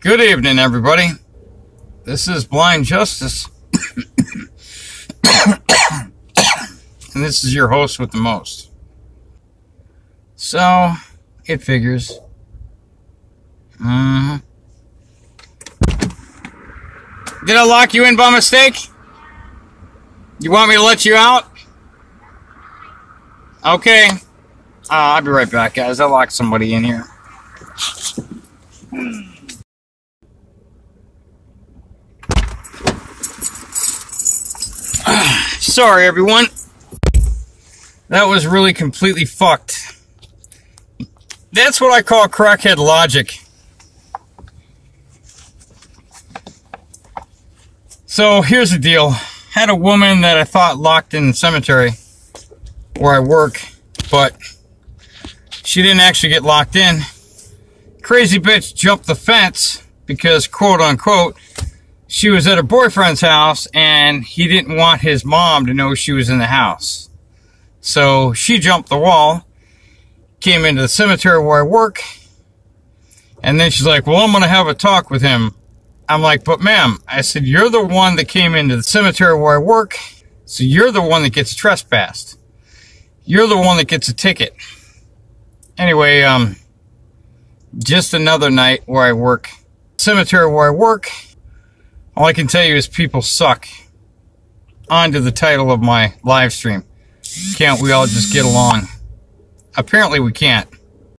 Good evening, everybody. This is Blind Justice. and this is your host with the most. So, it figures. hmm Did I lock you in by mistake? You want me to let you out? Okay. Uh, I'll be right back, guys. I locked somebody in here. Sorry, everyone. That was really completely fucked. That's what I call crackhead logic. So here's the deal. Had a woman that I thought locked in the cemetery where I work, but she didn't actually get locked in. Crazy bitch jumped the fence because, quote unquote, she was at her boyfriend's house and he didn't want his mom to know she was in the house. So she jumped the wall, came into the cemetery where I work, and then she's like, Well, I'm going to have a talk with him. I'm like, But ma'am, I said, You're the one that came into the cemetery where I work, so you're the one that gets trespassed. You're the one that gets a ticket. Anyway, um, just another night where I work. Cemetery where I work. All I can tell you is people suck. On to the title of my live stream. Can't we all just get along? Apparently we can't.